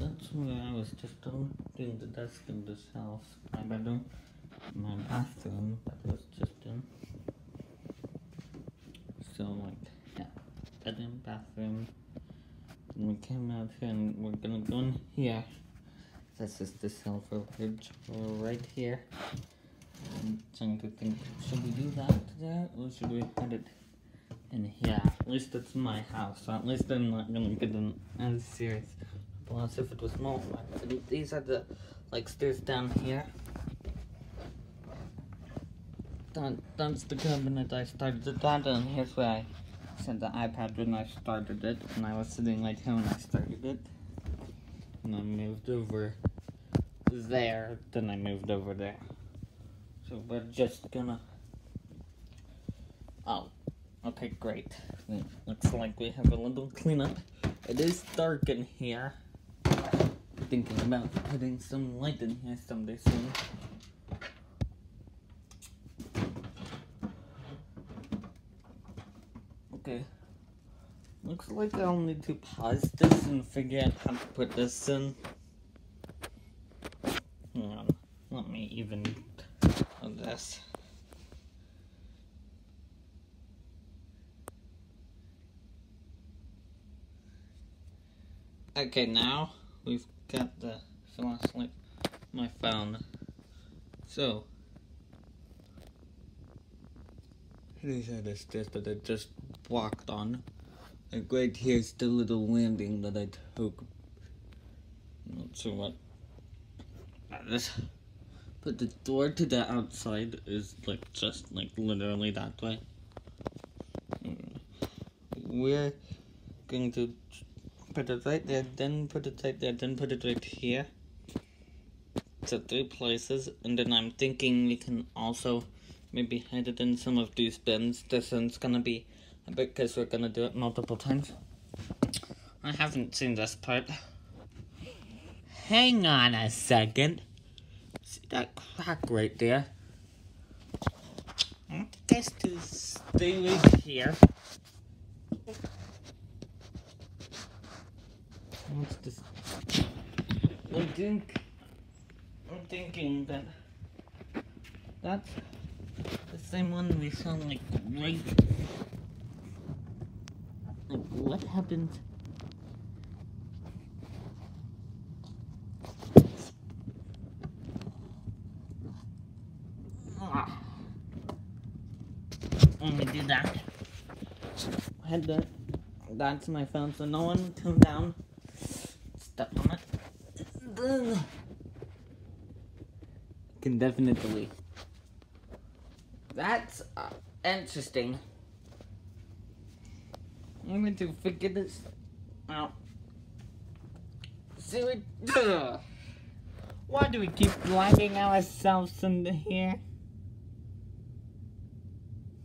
that's where I was just doing the desk in this house. My bedroom, my bathroom, that was just in. So, like, yeah, bedroom, bathroom. And we came out here and we're gonna go in here. This is the silver bridge right here. I'm trying to think, should we do that there or should we put it in here? At least it's my house, so at least I'm not gonna get an as serious. Plus, if it was more, these are the like stairs down here. That, that's the cabinet I started it at, and here's where I set the iPad when I started it, and I was sitting right here when I started it. And I moved over there, then I moved over there. So we're just gonna... Oh, okay, great. Looks like we have a little cleanup. It is dark in here. Thinking about putting some light in here someday soon. Okay. Looks like I'll need to pause this and figure out how to put this in. On. Let me even on this. Okay, now we've got the flashlight, my phone. So, these are the stairs that I just walked on. Like right here's the little landing that I took. Not sure what that is. But the door to the outside is like just like literally that way. Hmm. We're going to put it right there, then put it right there, then put it right here. So three places, and then I'm thinking we can also maybe hide it in some of these bins. This one's gonna be a bit because we're gonna do it multiple times. I haven't seen this part. Hang on a second. See that crack right there? I want guys to stay right here. I think I'm thinking that that's the same one we saw like right. Like what happened? Ah. Let me do that. I had that. That's my phone, so no one come down. Step on it. Then can definitely. That's uh, interesting. I'm going to figure this out. See what? Why do we keep blinding ourselves into here?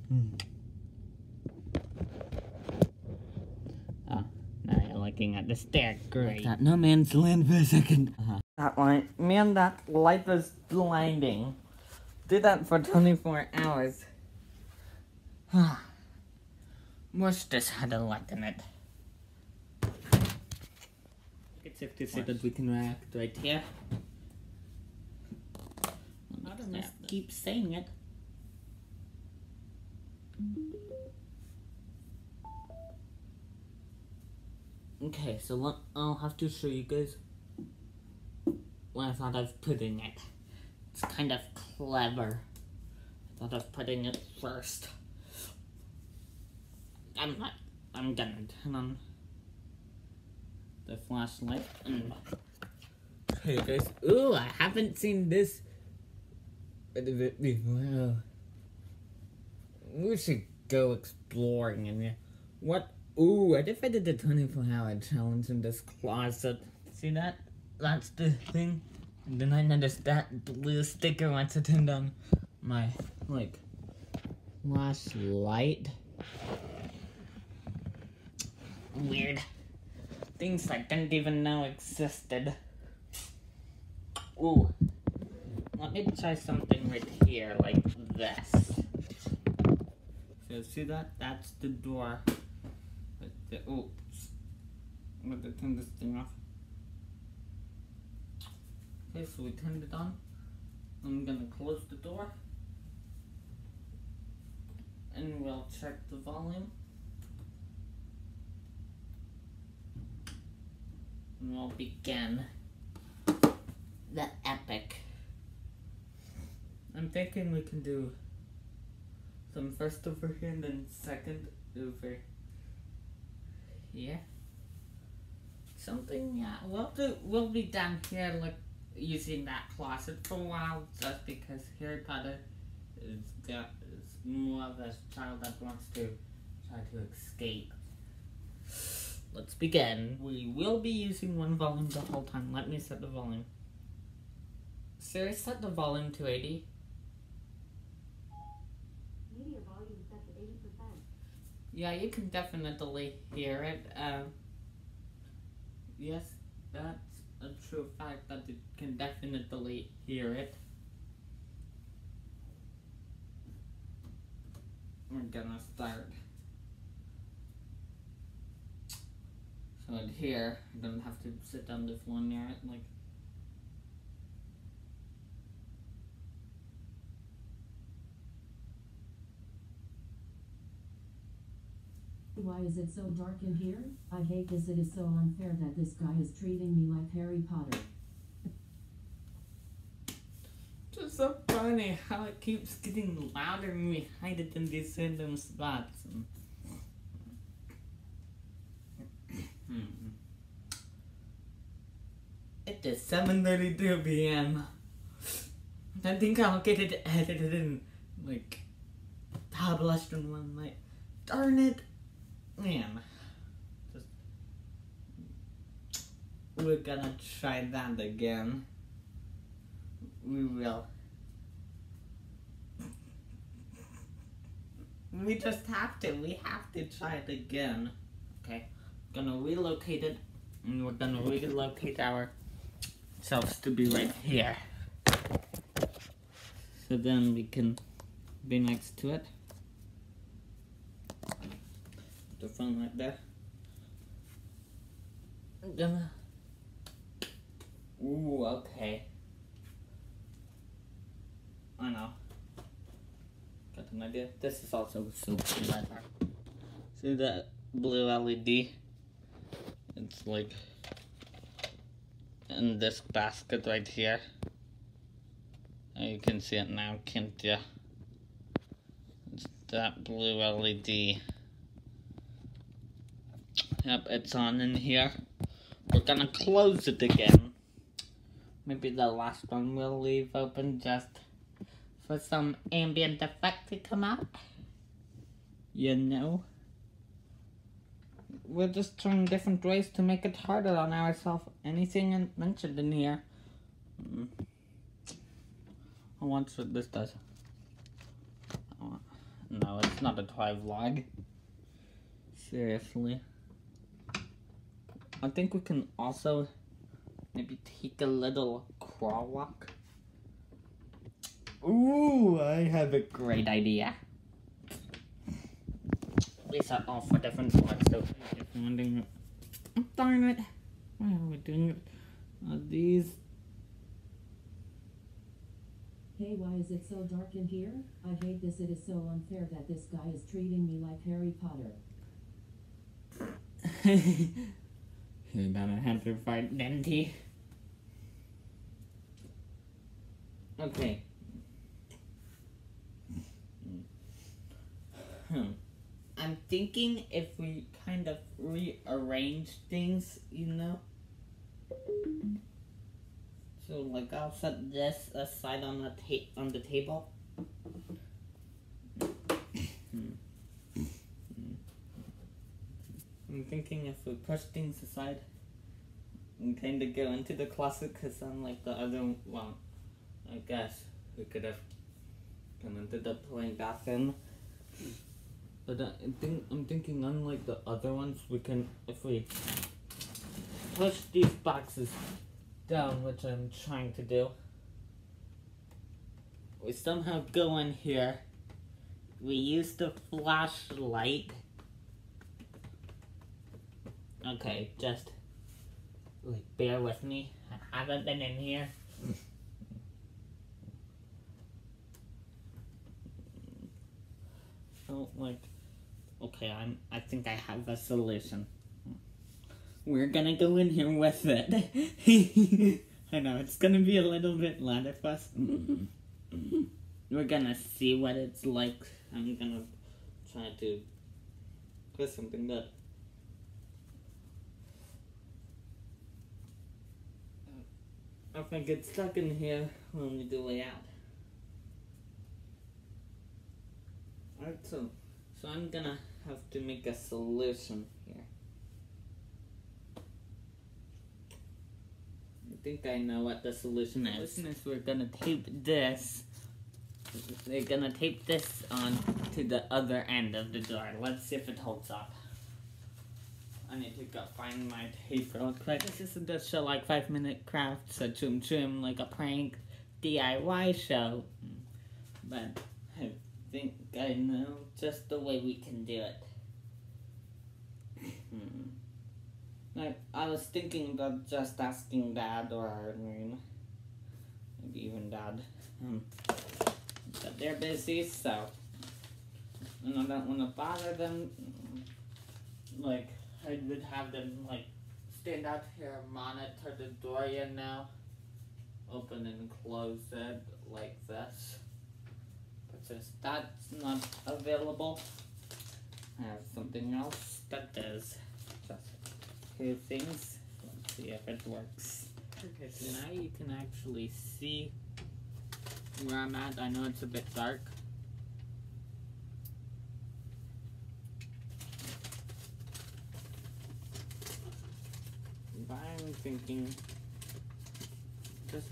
Hmm. Oh, now you're looking at the stair. Great. That no man's land for a 2nd uh -huh. That light, man, that light was blinding. Did that for 24 hours. Wish this had a light in it. It's safe to say that we can react right here. I don't. Keep saying it. Okay, so what I'll have to show you guys what I thought of putting it. It's kind of clever. I thought of putting it first. I'm not, I'm gonna turn on the flashlight and hey guys, ooh, I haven't seen this before. We should go exploring in here. What? Ooh, I did the 24 hour challenge in this closet? See that? That's the thing. And then I noticed that blue sticker once turn on my, like, flashlight. Weird. Things I didn't even know existed. Ooh. Let me try something right here, like this. So see that? That's the door. The, oops. I'm gonna turn this thing off. Okay, so we turned it on. I'm gonna close the door. And we'll check the volume. And we'll begin the epic. I'm thinking we can do some first over here and then second over here. Something, yeah. We'll do. We'll be down here, like using that closet for a while, just because Harry Potter is got is more of a child that wants to try to escape. Let's begin. We will be using one volume the whole time. Let me set the volume. Siri, set the volume to 80. Media volume set to 80%. Yeah, you can definitely hear it. Um, yes, that's a true fact that you can definitely hear it. We're gonna start. So here, I don't have to sit on the floor near it, like. Why is it so dark in here? I hate this. It is so unfair that this guy is treating me like Harry Potter. Just so funny how it keeps getting louder when we hide it in these random spots. Hmm. It is 7.32 p.m. I think I'll get it edited in, like, published in one night. Darn it! Man. We're gonna try that again. We will. We just have to. We have to try it again. Okay. Gonna relocate it. And we're gonna relocate ourselves to be right here. So then we can be next to it. The phone. I'm gonna. Ooh, okay. I know. Got an idea. This is also super light. See that blue LED? It's like in this basket right here. You can see it now, can't you? It's that blue LED. Yep, it's on in here. We're gonna close it again. Maybe the last one we'll leave open just for some ambient effect to come out. You know? We're just trying different ways to make it harder on ourselves. Anything mentioned in here. Mm. I wonder what this does. No, it's not a toy vlog. Seriously. I think we can also maybe take a little crawl walk. Ooh, I have a great idea. These are all for different parts, so if you're wondering, oh, darn it, why are we doing it? Are these? Hey, why is it so dark in here? I hate this. It is so unfair that this guy is treating me like Harry Potter. Gonna have to fight Denti. Okay. Hmm. I'm thinking if we kind of rearrange things, you know? So like I'll set this aside on the ta- on the table. Thinking if we push things aside and kind of go into the closet, because unlike the other one, I guess we could have come into the playing bathroom. But I think I'm thinking unlike the other ones, we can if we push these boxes down, which I'm trying to do. We somehow go in here. We use the flashlight. Okay, just like bear with me. I haven't been in here Oh, like, okay, I'm. I think I have a solution. We're gonna go in here with it. I know it's gonna be a little bit louder for us. We're gonna see what it's like. I'm gonna try to put something that. If I get stuck in here, we'll need way out. Alright, so, so I'm gonna have to make a solution here. I think I know what the solution is. Solution is we're gonna tape this. We're gonna tape this on to the other end of the door. Let's see if it holds up. I need to go find my tape real quick. This isn't just a like five minute crafts, a chum chum, like a prank DIY show. But I think I know just the way we can do it. Hmm. Like, I was thinking about just asking Dad or. Maybe even Dad. Um, but they're busy, so. And I don't want to bother them. Like, I would have them, like, stand out here, monitor the door, you know. Open and close it like this. But since that's not available, I have something else that does. Just two things. Let's see if it works. Okay, so now you can actually see where I'm at. I know it's a bit dark. But I'm thinking just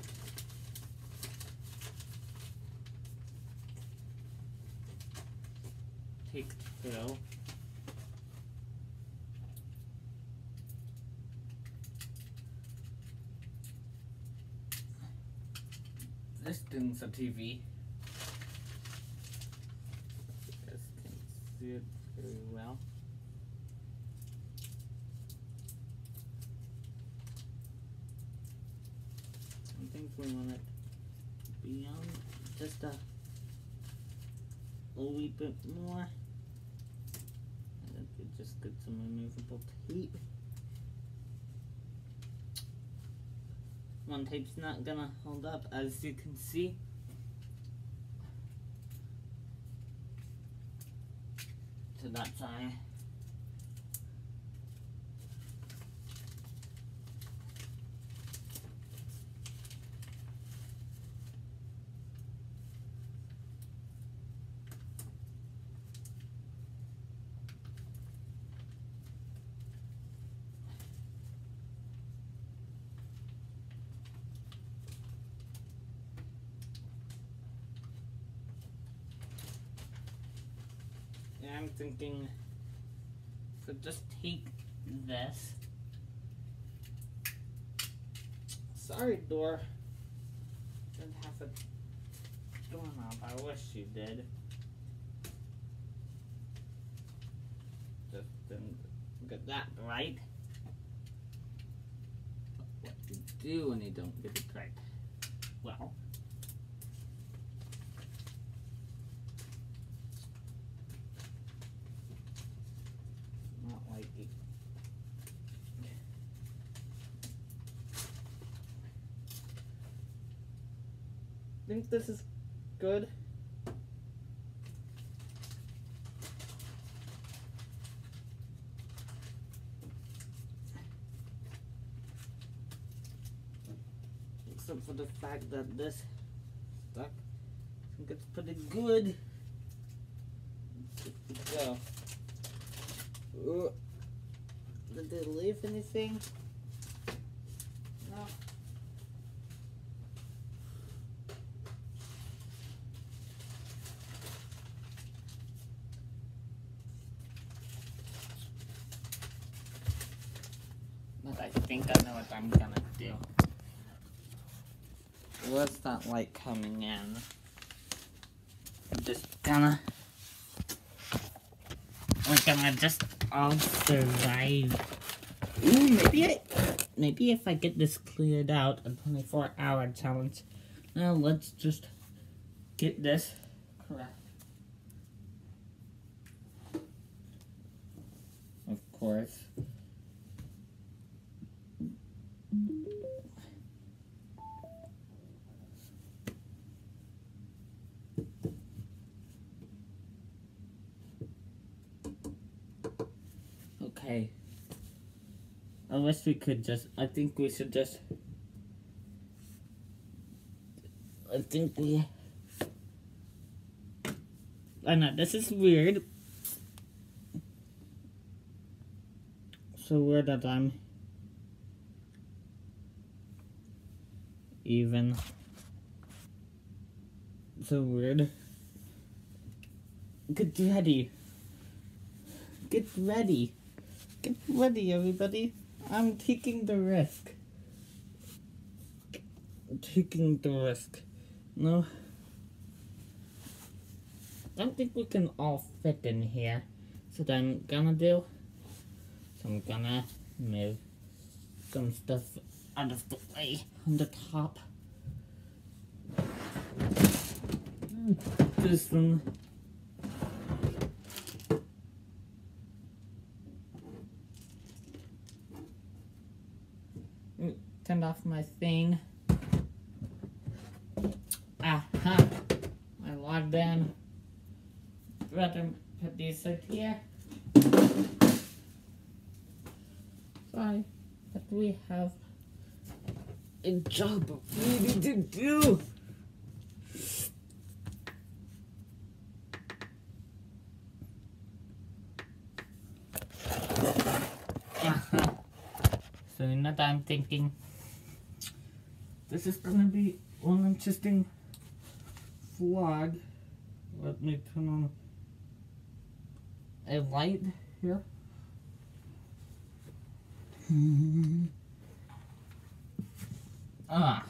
take Phil. This thing's a TV. You guys can see it very well. We want it beyond just a, little wee bit more. Just get some removable tape. One tape's not gonna hold up as you can see. To that side. I'm thinking, so just take this. Sorry, door. Didn't have a doorknob. I wish you did. Just didn't get that right. What you do when you don't get it right? Well. Not like it. Think this is good. Except for the fact that this stuck. I think it's pretty good. Good go. Did they leave anything? No. But I think I know what I'm gonna do. What's that light coming in? I'm just gonna we're gonna just all survive. Ooh, maybe I maybe if I get this cleared out, a 24 hour challenge. Now let's just get this correct. Of course. Okay. I wish we could just. I think we should just. I think we. I know this is weird. So weird that I'm even so weird. Get ready. Get ready. Get ready, everybody. I'm taking the risk. Taking the risk. No. I don't think we can all fit in here. So what I'm gonna do, so I'm gonna move some stuff out of the way on the top. Hmm, this one. Turned off my thing. Ah, huh. I logged in. Rather put these right here. Sorry, but we have a job need to do. Uh-huh. So in that I'm thinking this is gonna be one interesting vlog. Let me turn on a light here. ah.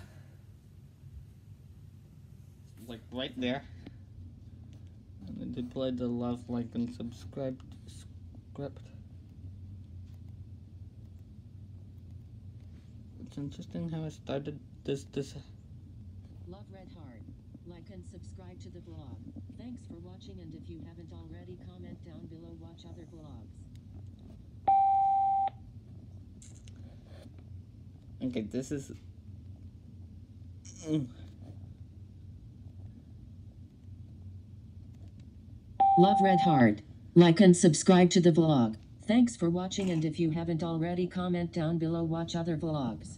Like right there. And then display the love, like, and subscribe script. It's interesting how I started this this Love Red Heart. Like and subscribe to the vlog. Thanks for watching and if you haven't already comment down below watch other vlogs. Okay, this is. Mm. Love Red Heart. Like and subscribe to the vlog. Thanks for watching and if you haven't already comment down below watch other vlogs.